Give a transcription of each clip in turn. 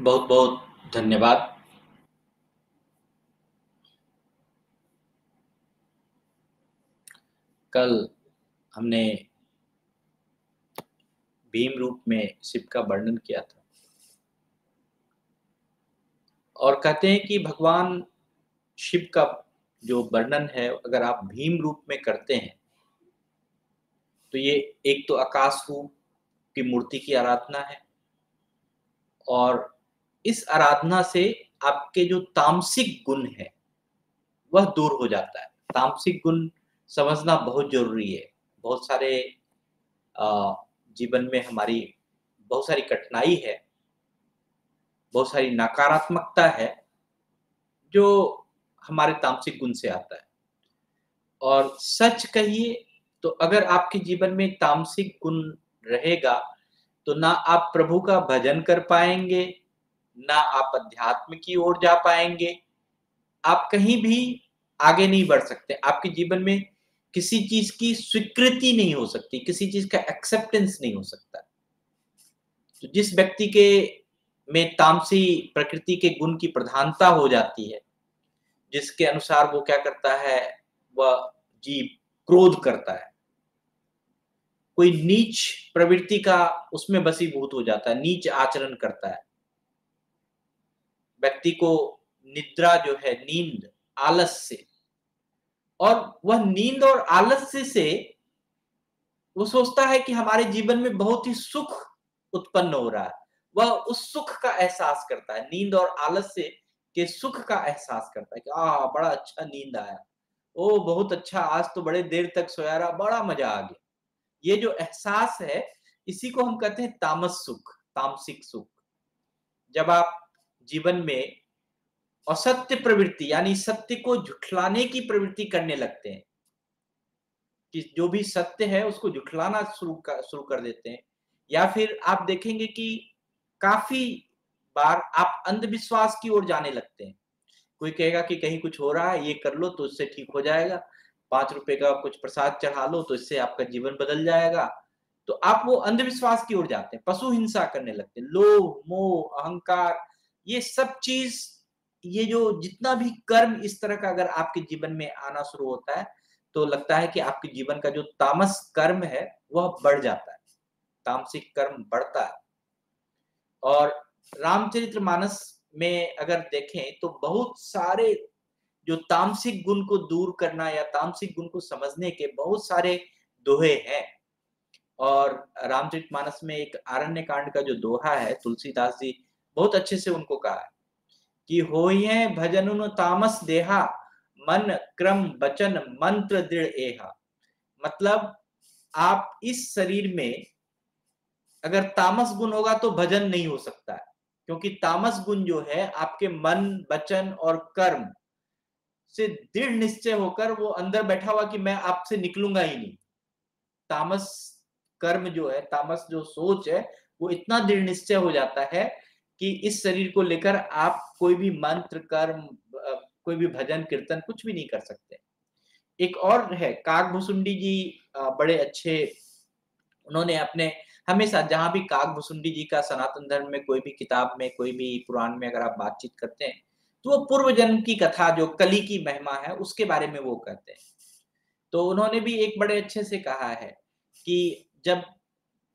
बहुत बहुत धन्यवाद। कल हमने भीम रूप में शिव का वर्णन किया था। और कहते हैं कि भगवान शिव का जो वर्णन है, अगर आप भीम रूप में करते हैं तो ये एक तो आकाश रूप की मूर्ति की आराधना है और इस आराधना से आपके जो तामसिक गुण है, वह दूर हो जाता है। तामसिक गुण समझना बहुत ज़रूरी है। बहुत सारे जीवन में हमारी बहुत सारी कठिनाई है, बहुत सारी नकारात्मकता है, जो हमारे तामसिक गुण से आता है। और सच कहिए तो अगर आपके जीवन में तामसिक गुण रहेगा तो ना आप प्रभु का भजन कर पाएँगे ना आप अध्यात्म की ओर जा पाएँगे। आप कहीं भी आगे नहीं बढ़ सकते। आपके जीवन में किसी चीज़ की स्वीकृति नहीं हो सकती, किसी चीज़ का एक्सेप्टेंस नहीं हो सकता। तो जिस व्यक्ति के में तामसी प्रकृति के गुण की प्रधानता हो जाती है, जिसके अनुसार वो क्या करता है, वह जीव क्रोध करता है। कोई नीच प्रवृत्ति का उसमें बसीभूत हो जाता है, नीच आचरण करता है। व्यक्ति को निद्रा जो है, नींद आलस से और वह नींद और आलस्य से वो सोचता है कि हमारे जीवन में बहुत ही सुख उत्पन्न हो रहा है। वह उस सुख का एहसास करता है, नींद और आलस्य के सुख का एहसास करता है कि आ बड़ा अच्छा नींद आया। ओ बहुत अच्छा आज तो बड़े देर तक सोया रहा, बड़ा मज़ा आ गया। ये जो एहसास है, इसी को हम कहते हैं तामस सुख, तामसिक सुख। जब आप जीवन में असत्य प्रवृत्ति, यानी सत्य को झुठलाने की प्रवृत्ति करने लगते हैं। कि जो भी सत्य है, उसको झुठलाना शुरू शुरू कर देते हैं। या फिर आप देखेंगे कि काफ़ी बार आप अंधविश्वास की ओर जाने लगते हैं। कोई कहेगा कि कहीं कुछ हो रहा है, ये कर लो तो इससे ठीक हो जाएगा। पाँच रुपए का कुछ प्रसाद चढ़ा लो तो इससे आपका जीवन बदल जाएगा। तो आप वो अंधविश्वास की ओर जाते हैं, पशु हिंसा करने लगते हैं। लोभ, मोह, अहंकार ये सब चीज़, ये जो जितना भी कर्म इस तरह का अगर आपके जीवन में आना शुरू होता है तो लगता है कि आपके जीवन का जो तामस कर्म है, वह बढ़ जाता है। तामसिक कर्म बढ़ता है। और रामचरित्र मानस में अगर देखें तो बहुत सारे जो तामसिक गुण को दूर करना या तामसिक गुण को समझने के बहुत सारे दोहे हैं। और रामचरित मानस में एक आरण्य कांड का जो दोहा है, तुलसीदास जी बहुत अच्छे से उनको कहा है कि हो भजन तामस देहा, मन क्रम वचन मंत्र दृढ़ एहा। मतलब आप इस शरीर में अगर तामस गुण होगा तो भजन नहीं हो सकता है, क्योंकि तामस गुण जो है आपके मन वचन और कर्म से दृढ़ निश्चय होकर वो अंदर बैठा हुआ कि मैं आपसे निकलूँगा ही नहीं। तामस कर्म जो है, तामस जो सोच है, वो इतना दृढ़ निश्चय हो जाता है कि इस शरीर को लेकर आप कोई भी मंत्र, कर्म कोई भी भजन, कीर्तन कुछ भी नहीं कर सकते। एक और है काक भुसुंडी जी बड़े अच्छे उन्होंने अपने हमेशा जहाँ भी काक भुसुंडी जी का सनातन धर्म में कोई भी किताब में, कोई भी पुराण में अगर आप बातचीत करते हैं तो वो पूर्व जन्म की कथा, जो कली की महिमा है, उसके बारे में वो कहते हैं। तो उन्होंने भी एक बड़े अच्छे से कहा है कि जब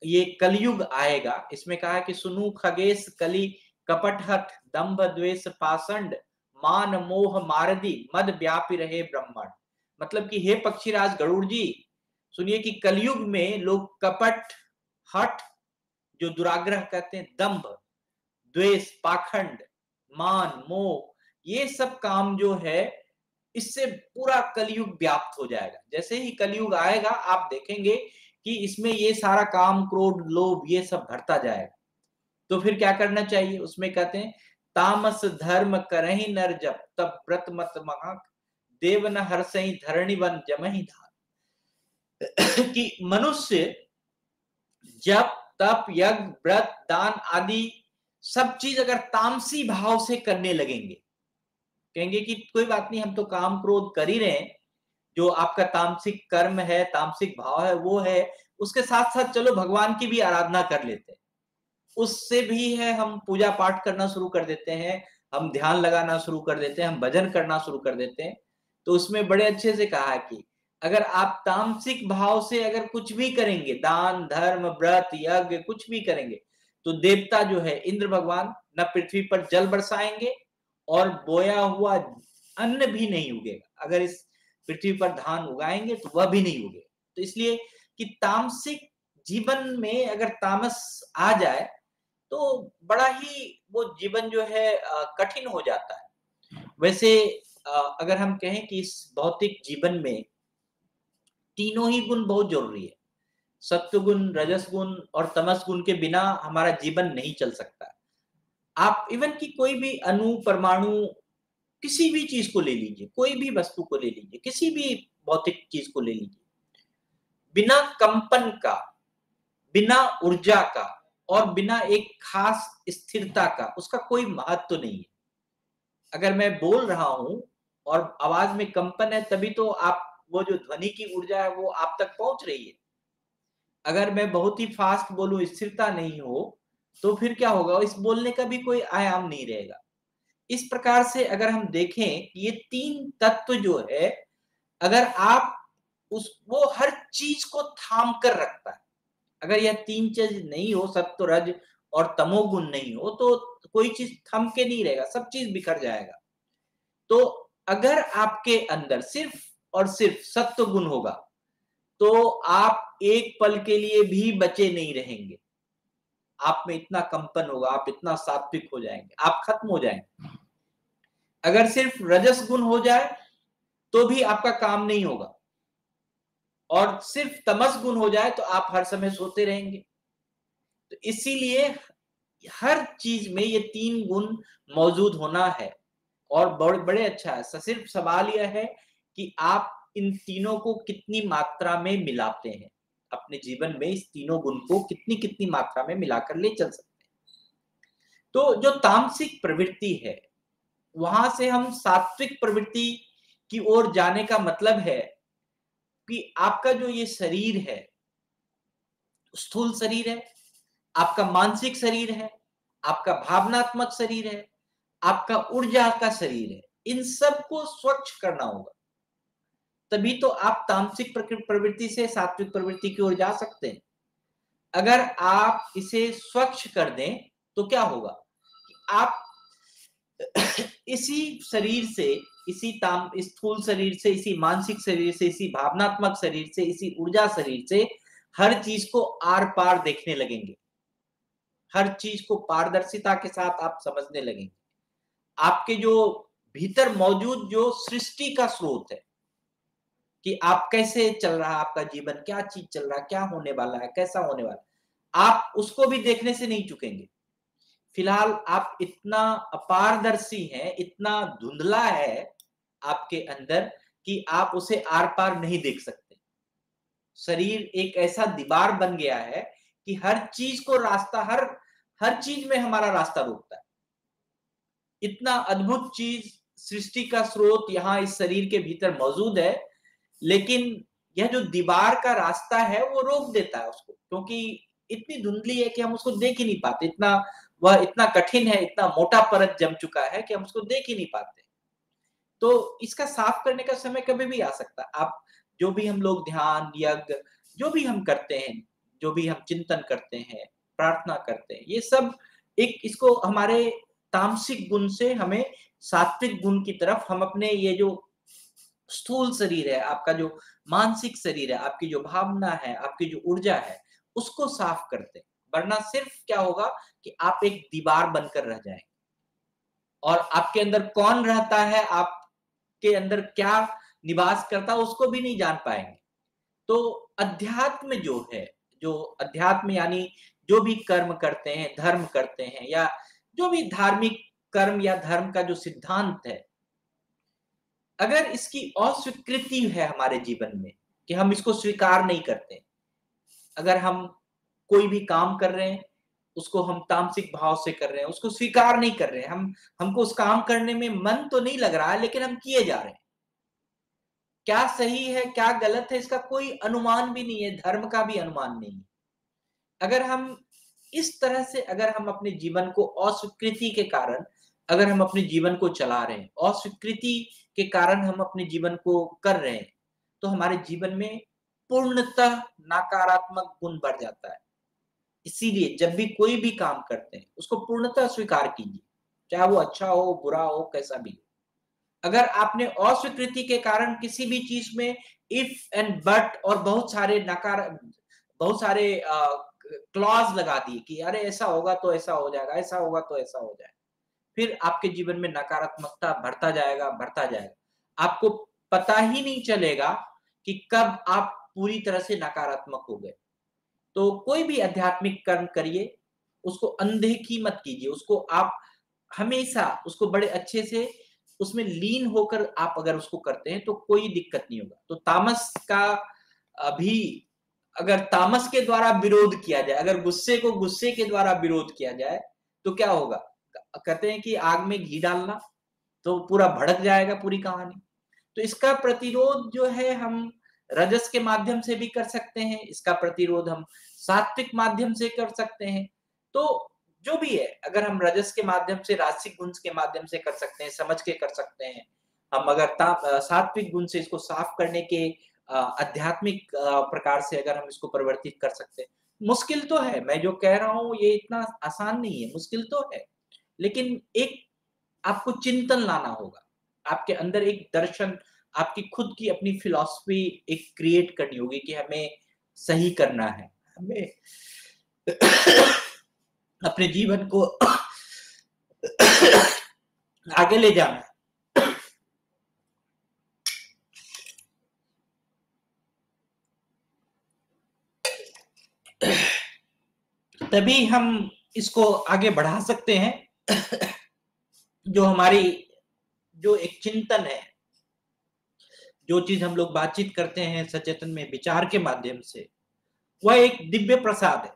ये कलयुग आएगा। इसमें कहा कि सुनु खगेश कली कपट कपटहट दम्भ द्वेष पाषंड मान मोह मारदी मद व्यापी रहे ब्रह्मण मतलब कि हे पक्षीराज गरुड़ जी, सुनिए कि कलयुग में लोग कपट, हट, जो दुराग्रह कहते हैं दम्भ द्वेष, पाखंड, मान, मोह, ये सब काम जो है, इससे पूरा कलयुग व्याप्त हो जाएगा। जैसे ही कलयुग आएगा, आप देखेंगे कि इसमें ये सारा काम, क्रोध, लोभ, ये सब भरता जाएगा। तो फिर क्या करना चाहिए? उसमें कहते हैं, तामस धर्म करही नर जब तब व्रत मत महाक देव न हर सही धरणी वन जमही धार। कि मनुष्य जब तप, यज्ञ, व्रत, दान आदि सब चीज़ अगर तामसी भाव से करने लगेंगे, कहेंगे कि कोई बात नहीं, हम तो काम, क्रोध कर ही रहे हैं। जो आपका तामसिक कर्म है, तामसिक भाव है, वो है, उसके साथ साथ चलो भगवान की भी आराधना कर लेते हैं। उससे भी है, हम पूजा पाठ करना शुरू कर देते हैं, हम ध्यान लगाना शुरू कर देते हैं, हम भजन करना शुरू कर देते हैं। तो उसमें बड़े अच्छे से कहा है कि अगर आप तामसिक भाव से अगर कुछ भी करेंगे, दान, धर्म, व्रत, यज्ञ, कुछ भी करेंगे तो देवता जो है, इंद्र भगवान न पृथ्वी पर जल बरसाएँगे और बोया हुआ अन्न भी नहीं उगेगा। अगर इस पृथ्वी पर धान उगाएँगे तो वह भी नहीं उगेगा तो इसलिए कि तामसिक जीवन में अगर तामस आ जाए तो बड़ा ही वो जीवन जो है कठिन हो जाता है। वैसे अगर हम कहें कि इस भौतिक जीवन में तीनों ही गुण बहुत ज़रूरी है। सत्य गुण रजस गुण और तमस गुण के बिना हमारा जीवन नहीं चल सकता। आप इवन की कोई भी अणु, परमाणु किसी भी चीज़ को ले लीजिए, कोई भी वस्तु को ले लीजिए, किसी भी भौतिक चीज़ को ले लीजिए। बिना कंपन का, बिना ऊर्जा का और बिना एक खास स्थिरता का उसका कोई महत्व तो नहीं है। अगर मैं बोल रहा हूँ और आवाज़ में कंपन है, तभी तो आप, वो जो ध्वनि की ऊर्जा है, वो आप तक पहुँच रही है। अगर मैं बहुत ही फास्ट बोलूँ, स्थिरता नहीं हो तो फिर क्या होगा? इस बोलने का भी कोई आयाम नहीं रहेगा। इस प्रकार से अगर हम देखें ये तीन तत्व जो है, अगर आप उस, वो हर चीज़ को थाम कर रखता है। अगर यह तीन चीज़ नहीं हो सत्व रज और तमोगुण नहीं हो तो कोई चीज़ थम के नहीं रहेगा, सब चीज़ बिखर जाएगा। तो अगर आपके अंदर सिर्फ़ और सिर्फ़ सत्व गुण होगा तो आप एक पल के लिए भी बचे नहीं रहेंगे। आप में इतना कंपन होगा, आप इतना सात्विक हो जाएँगे, आप खत्म हो जाएँगे। अगर सिर्फ़ रजस गुण हो जाए तो भी आपका काम नहीं होगा। और सिर्फ़ तमस गुण हो जाए तो आप हर समय सोते रहेंगे। तो इसीलिए हर चीज़ में ये तीन गुण मौजूद होना है, और बड़े बड़े अच्छा है। सिर्फ़ सवाल यह है कि आप इन तीनों को कितनी मात्रा में मिलाते हैं? अपने जीवन में इस तीनों गुण को कितनी कितनी मात्रा में मिलाकर ले चल सकते हैं। तो जो तामसिक प्रवृत्ति है, वहाँ से हम सात्विक प्रवृत्ति की ओर जाने का मतलब है कि आपका जो ये शरीर है, स्थूल शरीर है, आपका मानसिक शरीर है, आपका भावनात्मक शरीर है, आपका ऊर्जा का शरीर है, इन सबको स्वच्छ करना होगा। तभी तो आप तामसिक प्रवृत्ति से सात्विक प्रवृत्ति की ओर जा सकते हैं। अगर आप इसे स्वच्छ कर दें तो क्या होगा? आप इसी शरीर से, इसी ताम स्थूल शरीर से, इसी मानसिक शरीर से, इसी भावनात्मक शरीर से, इसी ऊर्जा शरीर से हर चीज़ को आर पार देखने लगेंगे। हर चीज़ को पारदर्शिता के साथ आप समझने लगेंगे। आपके जो भीतर मौजूद जो सृष्टि का स्रोत है कि आप कैसे चल रहा है आपका जीवन, क्या चीज़ चल रहा है, क्या होने वाला है, कैसा होने वाला आप उसको भी देखने से नहीं चुकेंगे। फ़िलहाल आप इतना अपारदर्शी हैं, इतना धुंधला है आपके अंदर कि आप उसे आर पार नहीं देख सकते। शरीर एक ऐसा दीवार बन गया है कि हर चीज़ को रास्ता, हर हर चीज़ में हमारा रास्ता रोकता है। इतना अद्भुत चीज़ सृष्टि का स्रोत यहाँ इस शरीर के भीतर मौजूद है लेकिन यह जो दीवार का रास्ता है, वो रोक देता है उसको, क्योंकि इतनी धुंधली है कि हम उसको देख ही नहीं पाते। इतना, वह इतना कठिन है, इतना मोटा परत जम चुका है कि हम उसको देख ही नहीं पाते। तो इसका साफ़ करने का समय कभी भी आ सकता। आप जो भी हम लोग ध्यान, यज्ञ, जो भी हम करते हैं, जो भी हम चिंतन करते हैं, प्रार्थना करते हैं, ये सब एक इसको हमारे तामसिक गुण से, हमें सात्विक गुण की तरफ़ हम अपने ये जो स्थूल शरीर है, आपका जो मानसिक शरीर है, आपकी जो भावना है, आपकी जो ऊर्जा है, उसको साफ़ करते वरना सिर्फ़ क्या होगा कि आप एक दीवार बनकर रह जाएँगे। और आपके अंदर कौन रहता है, आपके अंदर क्या निवास करता है, उसको भी नहीं जान पाएँगे। तो अध्यात्म जो है, जो अध्यात्म यानी जो भी कर्म करते हैं, धर्म करते हैं, या जो भी धार्मिक कर्म या धर्म का जो सिद्धांत है अगर इसकी अस्वीकृति है हमारे जीवन में कि हम इसको स्वीकार नहीं करते, अगर हम कोई भी काम कर रहे हैं, उसको हम तामसिक भाव से कर रहे हैं, उसको स्वीकार नहीं कर रहे हैं, हम, हमको उस काम करने में मन तो नहीं लग रहा है, लेकिन हम किए जा रहे हैं। क्या सही है, क्या गलत है, इसका कोई अनुमान भी नहीं है, धर्म का भी अनुमान नहीं है। अगर हम इस तरह से, अगर हम अपने जीवन को अस्वीकृति के कारण अगर हम अपने जीवन को चला रहे हैं, अस्वीकृति के कारण हम अपने जीवन को कर रहे हैं तो हमारे जीवन में पूर्णतः नकारात्मक गुण बढ़ जाता है। इसीलिए जब भी कोई भी काम करते हैं, उसको पूर्णतः स्वीकार कीजिए, चाहे वो अच्छा हो, बुरा हो, कैसा भी हो। अगर आपने अस्वीकृति के कारण किसी भी चीज़ में इफ़ एंड बट और बहुत सारे नकार, बहुत सारे क्लॉज लगा दिए कि अरे ऐसा होगा तो ऐसा हो जाएगा, ऐसा होगा तो ऐसा हो जाएगा फिर आपके जीवन में नकारात्मकता बढ़ता जाएगा बढ़ता जाएगा। आपको पता ही नहीं चलेगा कि कब आप पूरी तरह से नकारात्मक हो गए। तो कोई भी आध्यात्मिक कर्म करिए, उसको अनदेखी मत कीजिए, उसको आप हमेशा, उसको बड़े अच्छे से उसमें लीन होकर आप अगर उसको करते हैं तो कोई दिक्कत नहीं होगा। तो तामस का अभी अगर तामस के द्वारा विरोध किया जाए, अगर गुस्से को गुस्से के द्वारा विरोध किया जाए तो क्या होगा? कहते हैं कि आग में घी डालना तो पूरा भड़क जाएगा पूरी कहानी। तो इसका प्रतिरोध जो है हम रजस के माध्यम से भी कर सकते हैं, इसका प्रतिरोध हम सात्विक माध्यम से कर सकते हैं। तो जो भी है, अगर हम रजस के माध्यम से रासिक गुण के माध्यम से कर सकते हैं, समझ के कर सकते हैं, हम अगर सात्विक गुण से इसको साफ़ करने के आध्यात्मिक प्रकार से अगर हम इसको परिवर्तित कर सकते हैं। मुश्किल तो है, मैं जो कह रहा हूँ, ये इतना आसान नहीं है, मुश्किल तो है। लेकिन एक आपको चिंतन लाना होगा। आपके अंदर एक दर्शन, आपकी खुद की अपनी फिलॉसफी एक क्रिएट करनी होगी कि हमें सही करना है। हमें अपने जीवन को आगे ले जाना है। तभी हम इसको आगे बढ़ा सकते हैं। जो हमारी, जो एक चिंतन है, जो चीज़ हम लोग बातचीत करते हैं सचेतन में विचार के माध्यम से, वह एक दिव्य प्रसाद है।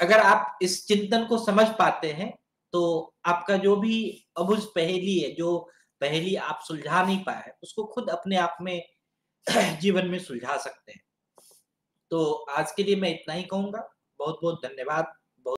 अगर आप इस चिंतन को समझ पाते हैं तो आपका जो भी अबुझ पहेली है, जो पहेली आप सुलझा नहीं पाए उसको खुद अपने आप में जीवन में सुलझा सकते हैं। तो आज के लिए मैं इतना ही कहूँगा। बहुत बहुत धन्यवाद।